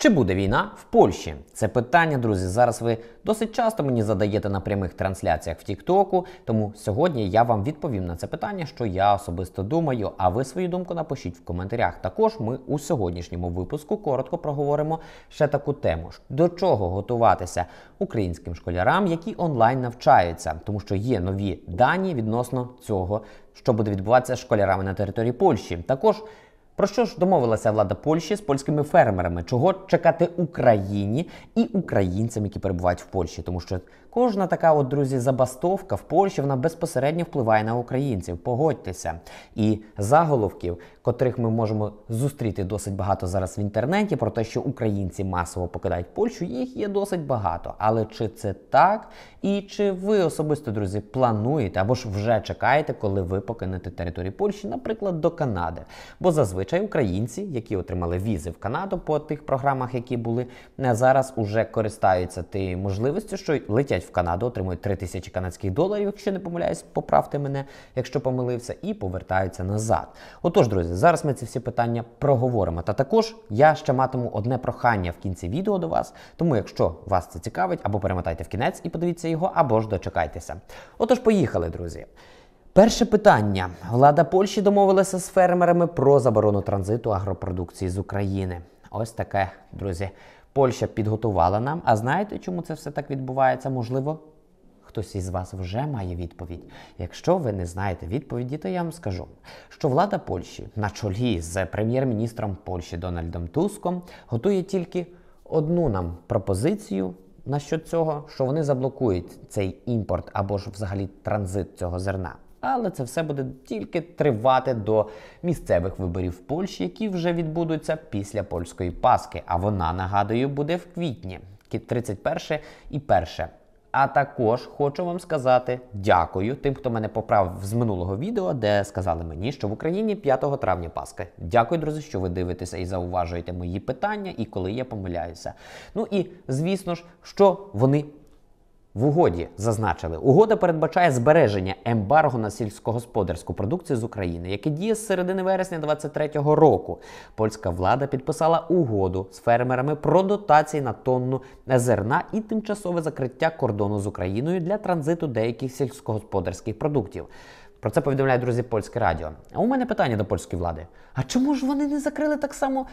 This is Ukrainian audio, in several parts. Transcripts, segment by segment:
Чи буде війна в Польщі? Це питання, друзі. Зараз ви досить часто мені задаєте на прямих трансляціях в Тіктоку. Тому сьогодні я вам відповім на це питання, що я особисто думаю. А ви свою думку напишіть в коментарях. Також ми у сьогоднішньому випуску коротко проговоримо ще таку тему: до чого готуватися українським школярам, які онлайн навчаються, тому що є нові дані відносно цього, що буде відбуватися з школярами на території Польщі. Також про що ж домовилася влада Польщі з польськими фермерами? Чого чекати Україні і українцям, які перебувають в Польщі? Тому що кожна така, от друзі, забастовка в Польщі вона безпосередньо впливає на українців. Погодьтеся. І заголовків, котрих ми можемо зустріти досить багато зараз в інтернеті, про те, що українці масово покидають Польщу, їх є досить багато. Але чи це так? І чи ви особисто, друзі, плануєте або ж вже чекаєте, коли ви покинете територію Польщі, наприклад, до Канади? Бо зазвичай українці, які отримали візи в Канаду по тих програмах, які були, зараз уже користаються тією можливістю, що летять в Канаду, отримують 3 тисячі канадських доларів, якщо не помиляюсь, поправте мене, якщо помилився, і повертаються назад. Отож, друзі, зараз ми ці всі питання проговоримо. Та також я ще матиму одне прохання в кінці відео до вас. Тому, якщо вас це цікавить, або перемотайте в кінець і подивіться його, або ж дочекайтеся. Отож, поїхали, друзі. Перше питання: влада Польщі домовилася з фермерами про заборону транзиту агропродукції з України. Ось таке, друзі. Польща підготувала нам. А знаєте, чому це все так відбувається? Можливо, хтось із вас вже має відповідь. Якщо ви не знаєте відповіді, то я вам скажу, що влада Польщі на чолі з прем'єр-міністром Польщі Дональдом Туском готує тільки одну нам пропозицію. Насчет цього, що вони заблокують цей імпорт або ж взагалі транзит цього зерна. Але це все буде тільки тривати до місцевих виборів в Польщі, які вже відбудуться після польської Паски. А вона, нагадую, буде в квітні, 31 і 1. А також хочу вам сказати дякую тим, хто мене поправив з минулого відео, де сказали мені, що в Україні 5 травня Паска. Дякую, друзі, що ви дивитеся і зауважуєте мої питання, і коли я помиляюся. Ну і звісно ж, що вони в угоді зазначили, угода передбачає збереження ембарго на сільськогосподарську продукцію з України, яке діє з середини вересня 2023 року. Польська влада підписала угоду з фермерами про дотації на тонну зерна і тимчасове закриття кордону з Україною для транзиту деяких сільськогосподарських продуктів. Про це повідомляє друзі польське радіо. А у мене питання до польської влади: а чому ж вони не закрили так само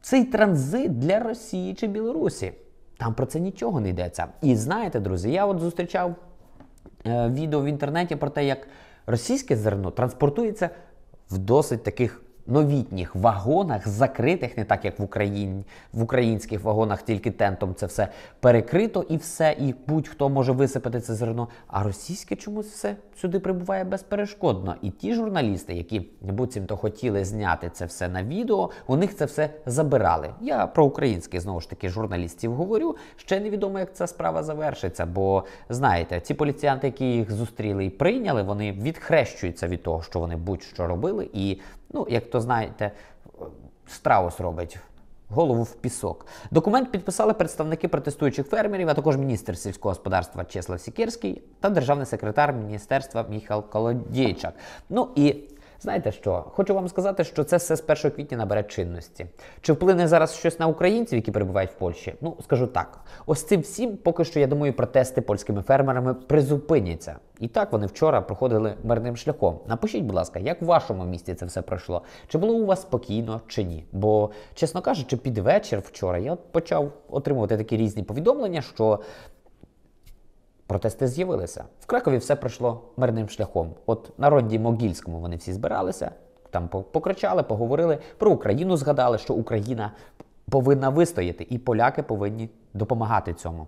цей транзит для Росії чи Білорусі? Там про це нічого не йдеться. І знаєте, друзі, я от зустрічав е, відео в інтернеті про те, як російське зерно транспортується в досить таких новітніх вагонах, закритих, не так як в Україні, в українських вагонах, тільки тентом це все перекрито і все, і будь-хто може висипати це зерно. А російське чомусь все сюди прибуває безперешкодно. І ті журналісти, які буцімто хотіли зняти це все на відео, у них це все забирали. Я про українських знову ж таки журналістів говорю. Ще невідомо, як ця справа завершиться. Бо знаєте, ці поліціянти, які їх зустріли і прийняли, вони відхрещуються від того, що вони будь-що робили, і Ну, як то знаєте, страус робить. Голову в пісок. Документ підписали представники протестуючих фермерів, а також міністр сільського господарства Чеслав Сікірський та державний секретар міністерства Міхал Колодійчак. Ну і Знаєте що? Хочу вам сказати, що це все з 1 квітня набере чинності. Чи вплине зараз щось на українців, які перебувають в Польщі? Ну, скажу так. Ось цим всім, поки що, я думаю, протести польськими фермерами призупиняться. І так вони вчора проходили мирним шляхом. Напишіть, будь ласка, як в вашому місті це все пройшло? Чи було у вас спокійно, чи ні? Бо, чесно кажучи, під вечір вчора я почав отримувати такі різні повідомлення, що Протести з'явилися. В Кракові все пройшло мирним шляхом. От на ронді Могільському вони всі збиралися, там покричали, поговорили про Україну, згадали, що Україна повинна вистояти, і поляки повинні допомагати цьому.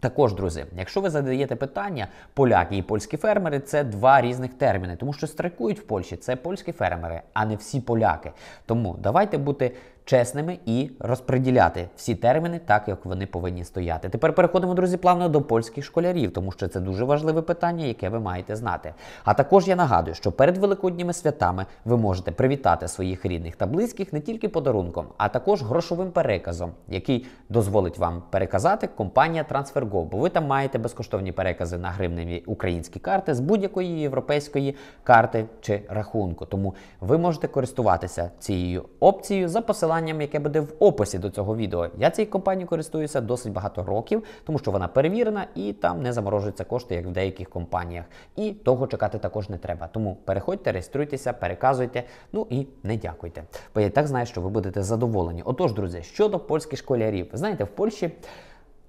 Також, друзі, якщо ви задаєте питання, поляки і польські фермери це два різних терміни, тому що страйкують в Польщі це польські фермери, а не всі поляки. Тому давайте бути чесними і розподіляти всі терміни так, як вони повинні стояти. Тепер переходимо, друзі, плавно до польських школярів, тому що це дуже важливе питання, яке ви маєте знати. А також я нагадую, що перед великодніми святами ви можете привітати своїх рідних та близьких не тільки подарунком, а також грошовим переказом, який дозволить вам переказати компанія TransferGo, бо ви там маєте безкоштовні перекази на гривневі українські карти з будь-якої європейської карти чи рахунку. Тому ви можете користуватися цією опцією за посиланням посиланням, яке буде в описі до цього відео. Я цією компанією користуюся досить багато років, тому що вона перевірена і там не заморожуються кошти, як в деяких компаніях. І того чекати також не треба. Тому переходьте, реєструйтеся, переказуйте, ну і не дякуйте. Бо я так знаю, що ви будете задоволені. Отож, друзі, щодо польських школярів, знаєте, в Польщі.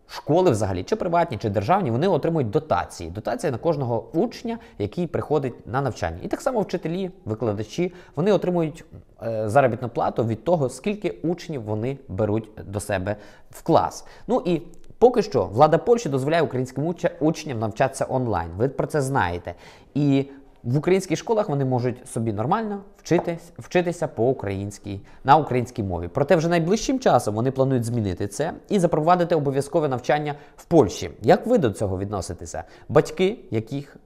Школи, взагалі, чи приватні, чи державні, вони отримують дотації. Дотація на кожного учня, який приходить на навчання. І так само вчителі, викладачі, вони отримують е, заробітну плату від того, скільки учнів вони беруть до себе в клас. Ну і поки що влада Польщі дозволяє українським учням навчатися онлайн. Ви про це знаєте. І в українських школах вони можуть собі нормально вчитись, вчитися по українській на українській мові. Проте вже найближчим часом вони планують змінити це і запровадити обов'язкове навчання в Польщі. Як ви до цього відноситеся? Батьки, яких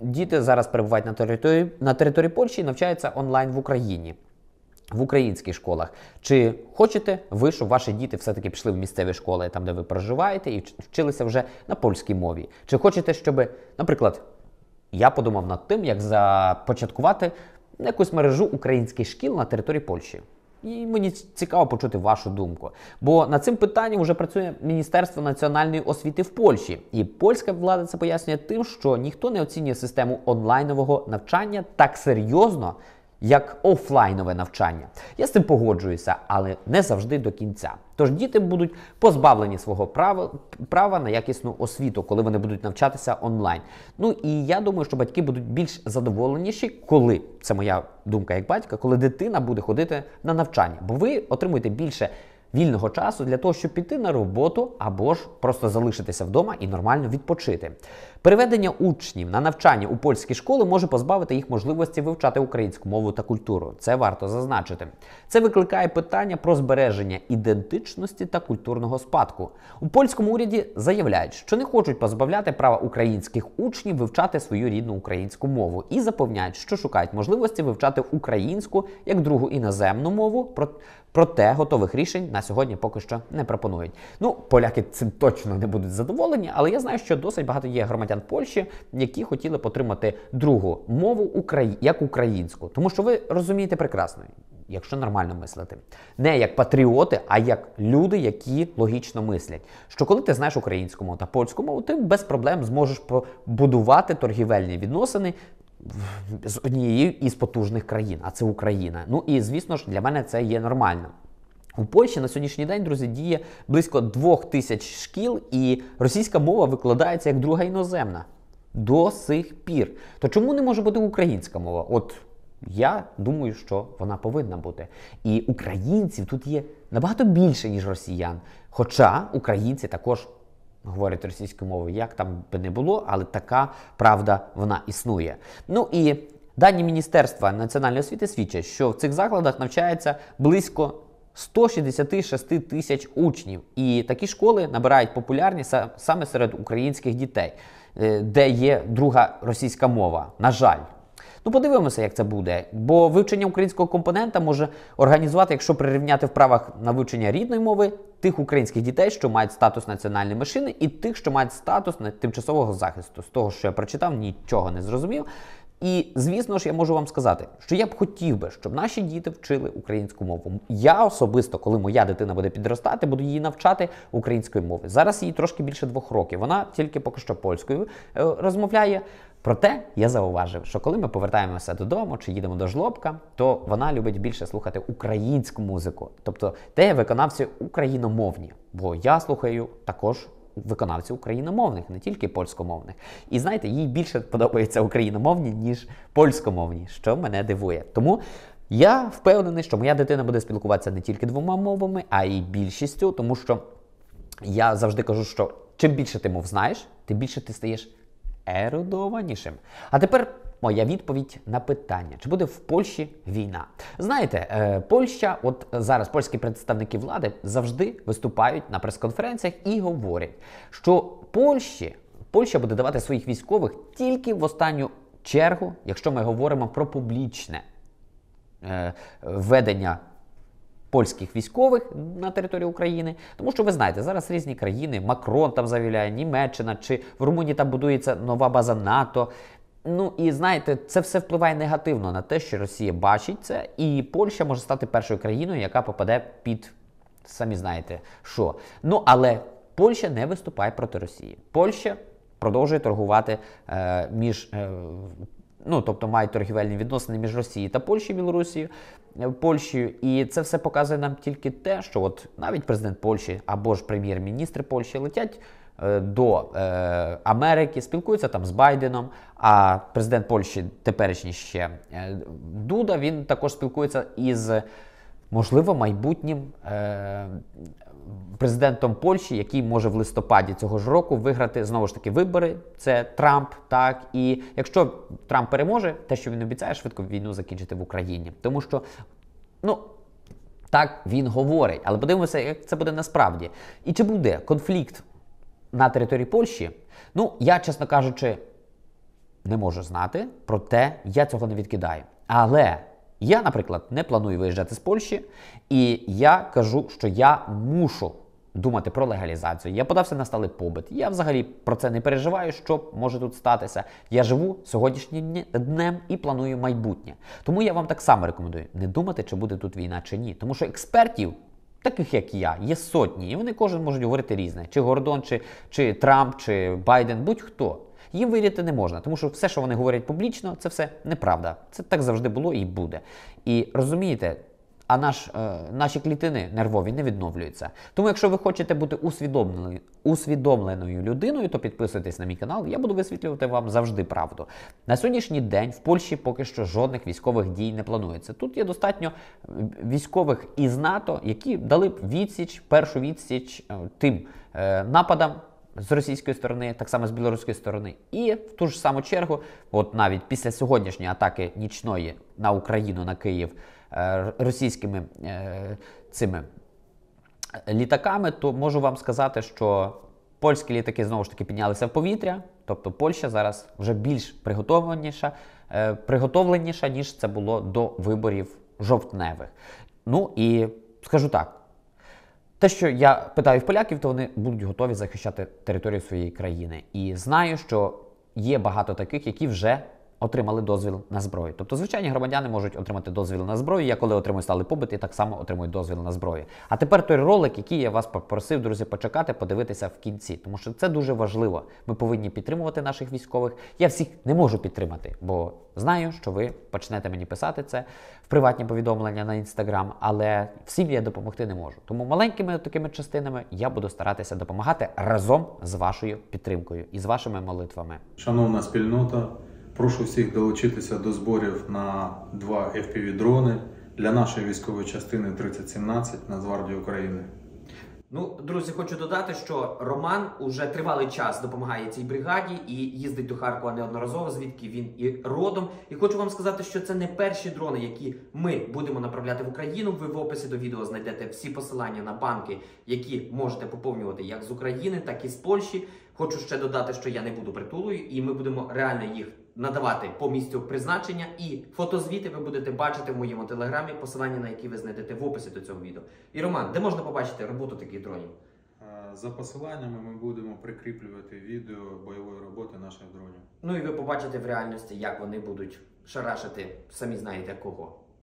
діти зараз перебувають на території на території Польщі, навчаються онлайн в Україні. В українських школах. Чи хочете ви, щоб ваші діти все-таки пішли в місцеві школи, там де ви проживаєте, і вчилися вже на польській мові? Чи хочете, щоб, наприклад, я подумав над тим, як започаткувати якусь мережу українських шкіл на території Польщі. І мені цікаво почути вашу думку. Бо над цим питанням вже працює Міністерство національної освіти в Польщі. І польська влада це пояснює тим, що ніхто не оцінює систему онлайнового навчання так серйозно, як офлайнове навчання. Я з цим погоджуюся, але не завжди до кінця. Тож діти будуть позбавлені свого права права на якісну освіту, коли вони будуть навчатися онлайн. Ну і я думаю, що батьки будуть більш задоволеніші, коли це моя думка як батька, коли дитина буде ходити на навчання, бо ви отримуєте більше вільного часу для того, щоб піти на роботу або ж просто залишитися вдома і нормально відпочити. Переведення учнів на навчання у польські школи може позбавити їх можливості вивчати українську мову та культуру. Це варто зазначити. Це викликає питання про збереження ідентичності та культурного спадку. У польському уряді заявляють, що не хочуть позбавляти права українських учнів вивчати свою рідну українську мову і запевняють, що шукають можливості вивчати українську як другу іноземну мову. Проте готових рішень на сьогодні поки що не пропонують. Ну, поляки цим точно не будуть задоволені, але я знаю, що досить багато є громадян Польщі, які хотіли потримати другу мову як українську. Тому що ви розумієте прекрасно, якщо нормально мислити, не як патріоти, а як люди, які логічно мислять. Що коли ти знаєш українську мову та польську мову, ти без проблем зможеш побудувати торгівельні відносини з однією із потужних країн, а це Україна. Ну і звісно ж для мене це є нормально. У Польщі на сьогоднішній день, друзі, діє близько двох тисяч шкіл, і російська мова викладається як друга іноземна до сих пір. То чому не може бути українська мова? От я думаю, що вона повинна бути. І українців тут є набагато більше, ніж росіян. Хоча українці також говорять російською мовою, як там би не було, але така правда вона існує. Ну і дані Міністерства національної освіти свідчать, що в цих закладах навчається близько 166 тисяч учнів. І такі школи набирають популярність саме серед українських дітей, е, де є друга російська мова. На жаль. Ну, подивимося, як це буде. Бо вивчення українського компонента може організувати, якщо прирівняти в правах на вивчення рідної мови тих українських дітей, що мають статус національної машини, і тих, що мають статус тимчасового захисту. З того, що я прочитав, нічого не зрозумів. І звісно ж, я можу вам сказати, що я б хотів би, щоб наші діти вчили українську мову. Я особисто, коли моя дитина буде підростати, буду її навчати української мови. Зараз їй трошки більше двох років. Вона тільки поки що польською е, розмовляє. Проте я зауважив, що коли ми повертаємося додому чи їдемо до жлобка, то вона любить більше слухати українську музику, тобто те виконавці україномовні. Бо я слухаю також виконавців україномовних, не тільки польськомовних. І знаєте, їй більше подобаються україномовні, ніж польськомовні, що мене дивує. Тому я впевнений, що моя дитина буде спілкуватися не тільки двома мовами, а й більшістю, тому що я завжди кажу, що чим більше ти мов знаєш, тим більше ти стаєш ерудованішим. А тепер моя відповідь на питання: чи буде в Польщі війна? Знаєте, е, Польща, от зараз польські представники влади завжди виступають на прес-конференціях і говорять, що Польщі, Польща буде давати своїх військових тільки в останню чергу, якщо ми говоримо про публічне е, ведення польських військових на території України, тому що ви знаєте, зараз різні країни, Макрон там заявляє, Німеччина чи в Румунії там будується нова база НАТО. Ну і знаєте, це все впливає негативно на те, що Росія бачить це, і Польща може стати першою країною, яка попаде під самі знаєте що. Ну але Польща не виступає проти Росії. Польща продовжує торгувати е, між. Е, Ну, тобто мають торгівельні відносини між Росією та Польщею, Білорусією, е, Польщею. І це все показує нам тільки те, що от навіть президент Польщі або ж прем'єр-міністр Польщі летять е, до е, Америки, спілкуються там з Байденом. А президент Польщі теперішній ще е, Дуда, він також спілкується із можливо майбутнім е, президентом Польщі, який може в листопаді цього ж року виграти знову ж таки вибори. Це Трамп. Так і якщо Трамп переможе, те, що він обіцяє, швидко війну закінчити в Україні, тому що ну. Так він говорить, але подивимося, як це буде насправді. І чи буде конфлікт на території Польщі? Ну, я, чесно кажучи, не можу знати, проте я цього не відкидаю. Але я, наприклад, не планую виїжджати з Польщі, і я кажу, що я мушу думати про легалізацію. Я подався на сталий побит. Я взагалі про це не переживаю, що може тут статися. Я живу сьогоднішнім днем і планую майбутнє. Тому я вам так само рекомендую не думати, чи буде тут війна чи ні. Тому що експертів. Таких як я, є сотні, і вони кожен можуть говорити різне: чи Гордон, чи чи Трамп, чи Байден, будь-хто. Їм виріти не можна, тому що все, що вони говорять публічно, це все неправда. Це так завжди було і буде. І розумієте, а наш, е, наші клітини нервові не відновлюються. Тому, якщо ви хочете бути усвідомленою, усвідомленою людиною, то підписуйтесь на мій канал, я буду висвітлювати вам завжди правду. На сьогоднішній день в Польщі поки що жодних військових дій не планується. Тут є достатньо військових із НАТО, які дали б відсіч, першу відсіч е, тим е, нападам з російської сторони, так само з білоруської сторони, і в ту ж саму чергу, от навіть після сьогоднішньої атаки нічної на Україну на Київ е, російськими е, цими літаками, то можу вам сказати, що польські літаки знову ж таки піднялися в повітря. Тобто Польща зараз вже більш приготовленіша, е, приготовленіша, ніж це було до виборів жовтневих. Ну і скажу так. Те, що я питаю в поляків, то вони будуть готові захищати територію своєї країни. І знаю, що є багато таких, які вже отримали дозвіл на зброю. Тобто, звичайні громадяни можуть отримати дозвіл на зброю. Я коли отримую сталий побит, і так само отримую дозвіл на зброю. А тепер той ролик, який я вас попросив, друзі, почекати, подивитися в кінці, тому що це дуже важливо. Ми повинні підтримувати наших військових. Я всіх не можу підтримати, бо знаю, що ви почнете мені писати це в приватні повідомлення на інстаграм, але всім я допомогти не можу. Тому маленькими такими частинами я буду старатися допомагати разом з вашою підтримкою і з вашими молитвами. Шановна спільнота. Прошу всіх долучитися до зборів на два FPV-дрони для нашої військової частини 3017 Нацгвардії України. Ну, друзі, хочу додати, що Роман уже тривалий час допомагає цій бригаді і їздить до Харкова неодноразово, звідки він і родом. І хочу вам сказати, що це не перші дрони, які ми будемо направляти в Україну. Ви в описі до відео знайдете всі посилання на банки, які можете поповнювати як з України, так і з Польщі. Хочу ще додати, що я не буду притулою, і ми будемо реально їх надавати по місцю призначення. І фотозвіти ви будете бачити в моєму телеграмі, посилання на які ви знайдете в описі до цього відео. І Роман, де можна побачити роботу таких дронів? За посиланнями ми будемо прикріплювати відео бойової роботи наших дронів. Ну і ви побачите в реальності, як вони будуть шарашити, самі знаєте кого.